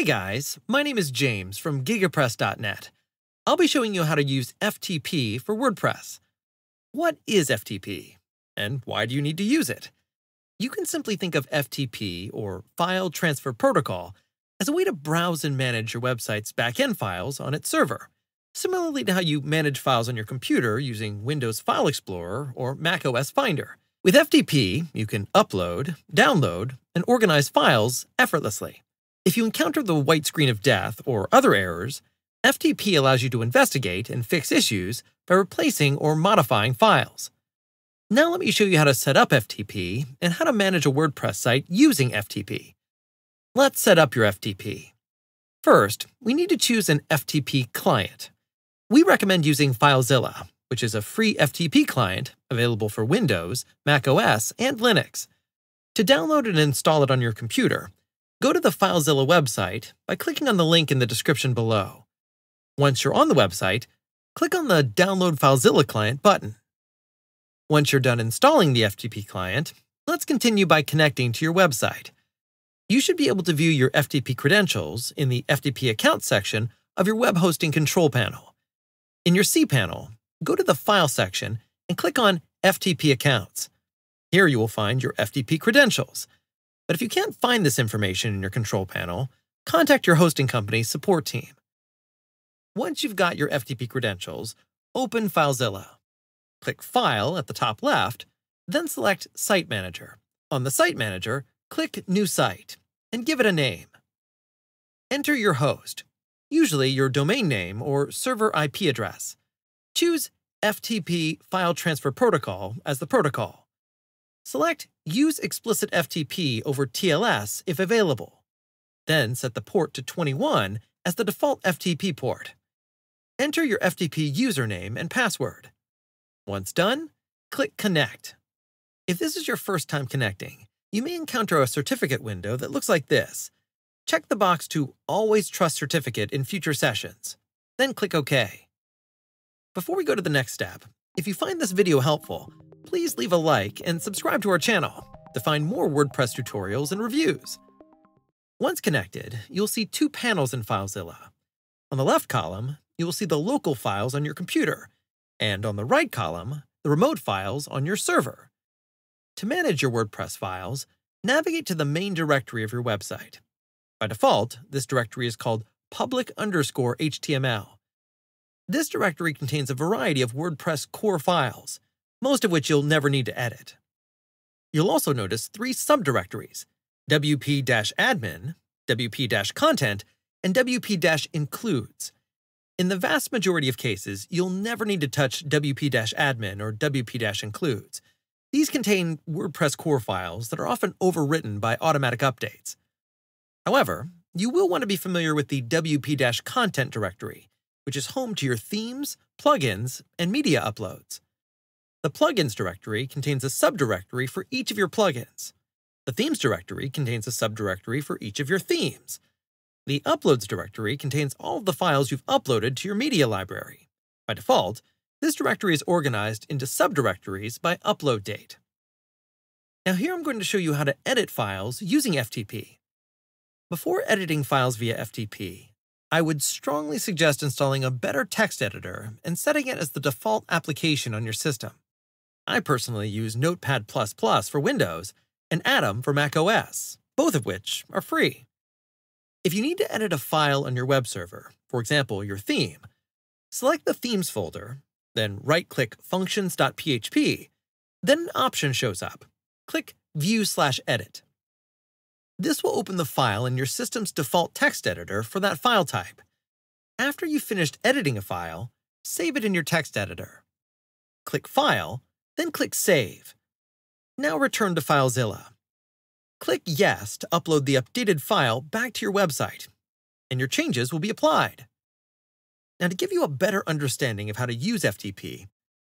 Hey guys, my name is James from gigapress.net. I'll be showing you how to use FTP for WordPress. What is FTP, and why do you need to use it? You can simply think of FTP, or File Transfer Protocol, as a way to browse and manage your website's backend files on its server, similarly to how you manage files on your computer using Windows File Explorer or macOS Finder. With FTP, you can upload, download, and organize files effortlessly. If you encounter the white screen of death or other errors, FTP allows you to investigate and fix issues by replacing or modifying files. Now let me show you how to set up FTP and how to manage a WordPress site using FTP. Let's set up your FTP. First, we need to choose an FTP client. We recommend using FileZilla, which is a free FTP client available for Windows, macOS, and Linux. To download and install it on your computer, Go to the FileZilla website by clicking on the link in the description below. Once you're on the website, click on the Download FileZilla client button. Once you're done installing the FTP client, let's continue by connecting to your website. You should be able to view your FTP credentials in the FTP Account section of your web hosting control panel. In your cPanel, go to the File section and click on FTP Accounts. Here you will find your FTP credentials. But if you can't find this information in your control panel, contact your hosting company's support team. Once you've got your FTP credentials, open FileZilla. Click File at the top left, then select Site Manager. On the Site Manager, click New Site and give it a name. Enter your host, usually your domain name or server IP address. Choose FTP File Transfer Protocol as the protocol. Select Use explicit FTP over TLS if available. Then set the port to 21 as the default FTP port. Enter your FTP username and password. Once done, click Connect. If this is your first time connecting, you may encounter a certificate window that looks like this. Check the box to Always Trust Certificate in future sessions, then click OK. Before we go to the next step, if you find this video helpful, please leave a like and subscribe to our channel to find more WordPress tutorials and reviews. Once connected, you'll see two panels in FileZilla. On the left column, you will see the local files on your computer, and on the right column, the remote files on your server. To manage your WordPress files, navigate to the main directory of your website. By default, this directory is called public underscore HTML. This directory contains a variety of WordPress core files, most of which you'll never need to edit. You'll also notice three subdirectories wp-admin, wp-content, and wp-includes. In the vast majority of cases, you'll never need to touch wp-admin or wp-includes. These contain WordPress core files that are often overwritten by automatic updates. However, you will want to be familiar with the wp-content directory, which is home to your themes, plugins, and media uploads. The plugins directory contains a subdirectory for each of your plugins. The themes directory contains a subdirectory for each of your themes. The uploads directory contains all of the files you've uploaded to your media library. By default, this directory is organized into subdirectories by upload date. Now here I'm going to show you how to edit files using FTP. Before editing files via FTP, I would strongly suggest installing a better text editor and setting it as the default application on your system. I personally use Notepad++ for Windows and Atom for macOS, both of which are free. If you need to edit a file on your web server, for example, your theme, select the Themes folder, then right-click Functions.php, then an option shows up. Click View slash Edit. This will open the file in your system's default text editor for that file type. After you've finished editing a file, save it in your text editor. Click File, then click Save. Now return to FileZilla. Click Yes to upload the updated file back to your website, and your changes will be applied. Now, to give you a better understanding of how to use FTP,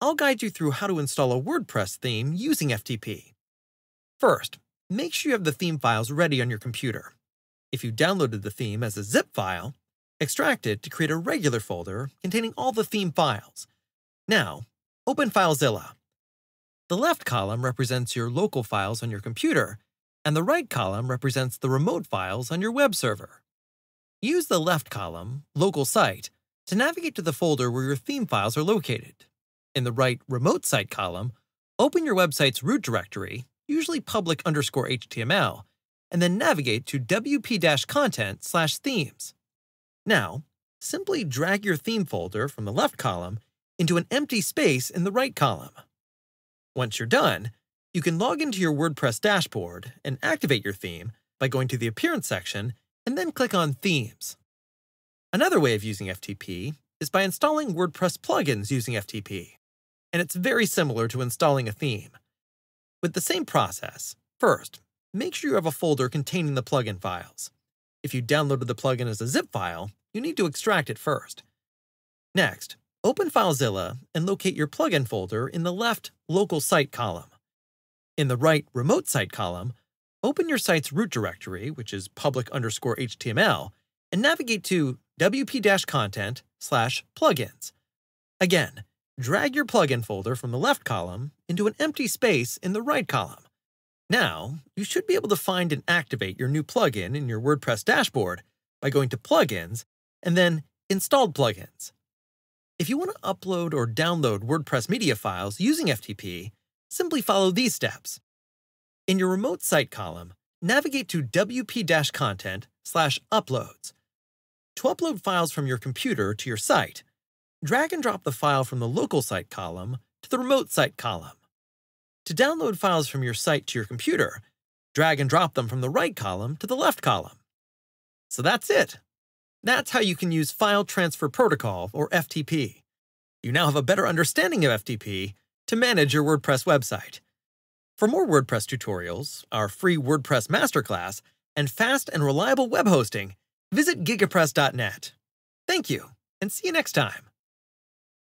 I'll guide you through how to install a WordPress theme using FTP. First, make sure you have the theme files ready on your computer. If you downloaded the theme as a zip file, extract it to create a regular folder containing all the theme files. Now, open FileZilla. The left column represents your local files on your computer, and the right column represents the remote files on your web server. use the left column, Local Site, to navigate to the folder where your theme files are located. In the right Remote Site column, open your website's root directory, usually public underscore HTML, and then navigate to wp-content slash themes. Now, simply drag your theme folder from the left column into an empty space in the right column. Once you're done, you can log into your WordPress dashboard and activate your theme by going to the Appearance section and then click on Themes. Another way of using FTP is by installing WordPress plugins using FTP, and it's very similar to installing a theme. With the same process, first, make sure you have a folder containing the plugin files. If you downloaded the plugin as a zip file, you need to extract it first. Next, open FileZilla and locate your plugin folder in the left Local Site column. In the right Remote Site column, open your site's root directory, which is public underscore HTML, and navigate to wp-content slash plugins. Again, drag your plugin folder from the left column into an empty space in the right column. Now, you should be able to find and activate your new plugin in your WordPress dashboard by going to Plugins and then Installed Plugins. If you want to upload or download WordPress media files using FTP, simply follow these steps. In your remote site column, navigate to wp-content slash uploads. To upload files from your computer to your site, drag and drop the file from the local site column to the remote site column. To download files from your site to your computer, drag and drop them from the right column to the left column. So that's it. That's how you can use File Transfer Protocol, or FTP. You now have a better understanding of FTP to manage your WordPress website. For more WordPress tutorials, our free WordPress masterclass, and fast and reliable web hosting, visit gigapress.net. Thank you, and see you next time.